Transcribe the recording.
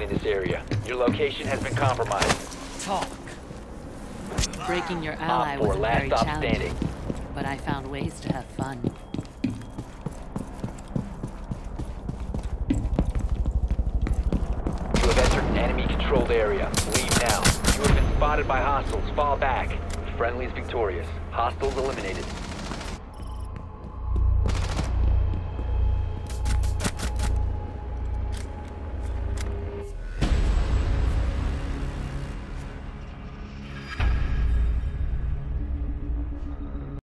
in this area Your location has been compromised. Talk. Breaking your ally was very challenging, but I found ways to have fun. You have entered an enemy-controlled area. Leave now. You have been spotted by hostiles. Fall back. Friendly is victorious. Hostiles eliminated.